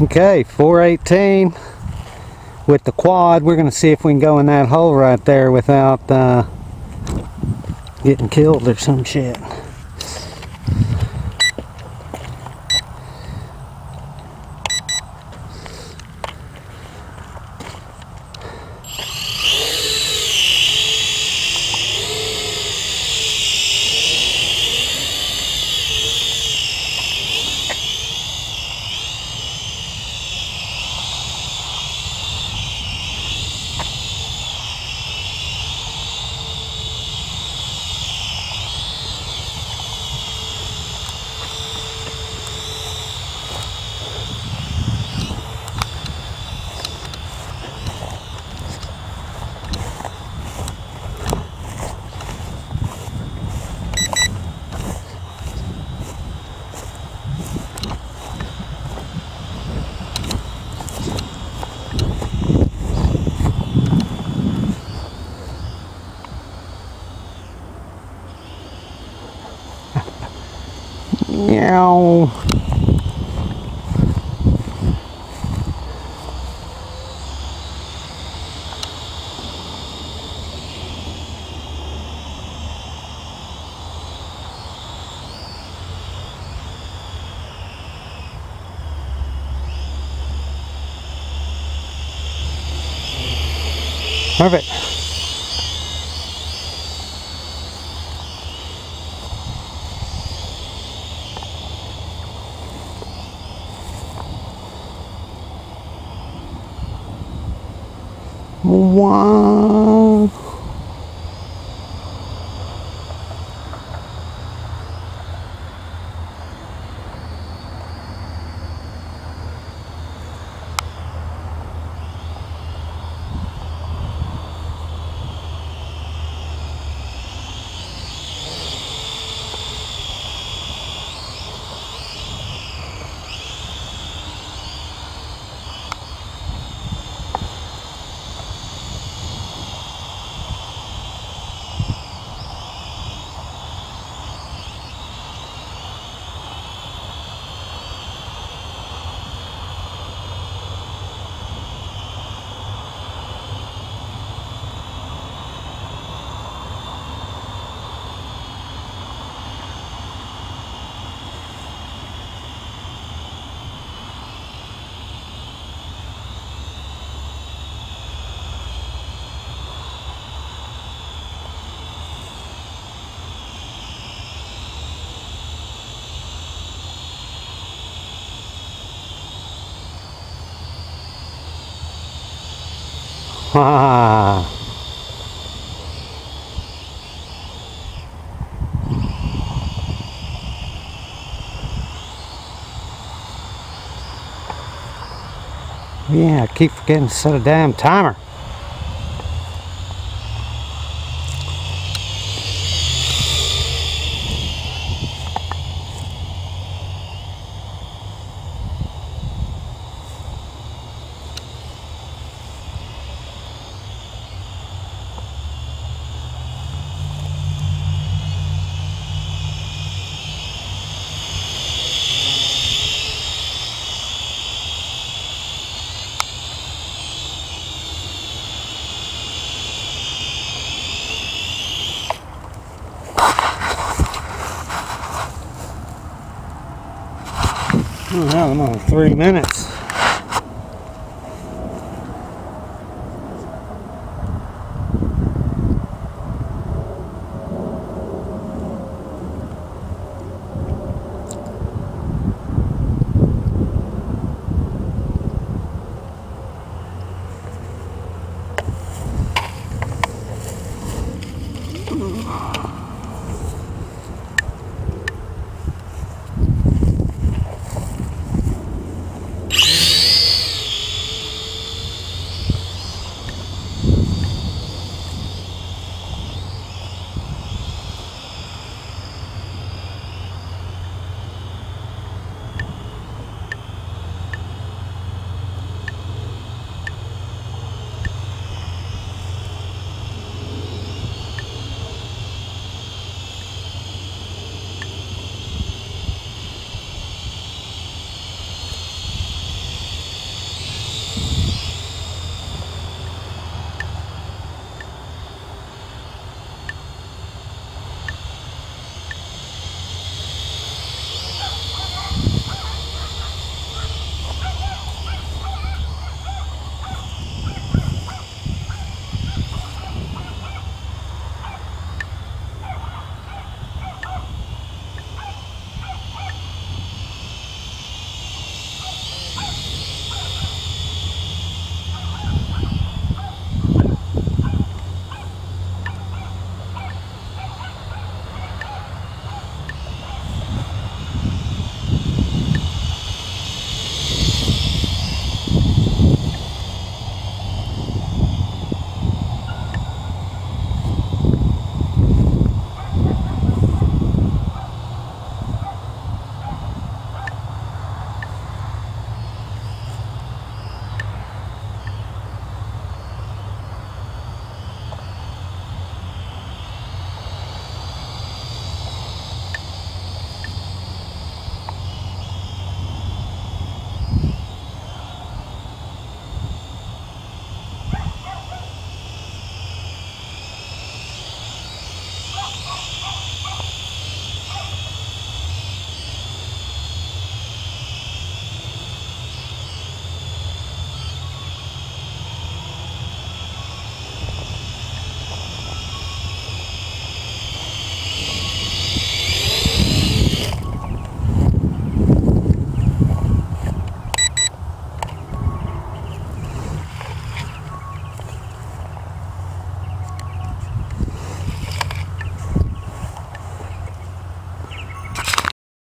Okay, 418 with the quad. We're going to see if we can go in that hole right there without uh, getting killed or some shit. Meow. Perfect. Wow. Yeah, I keep forgetting to set a damn timer. Oh, now I'm on three minutes. Oh.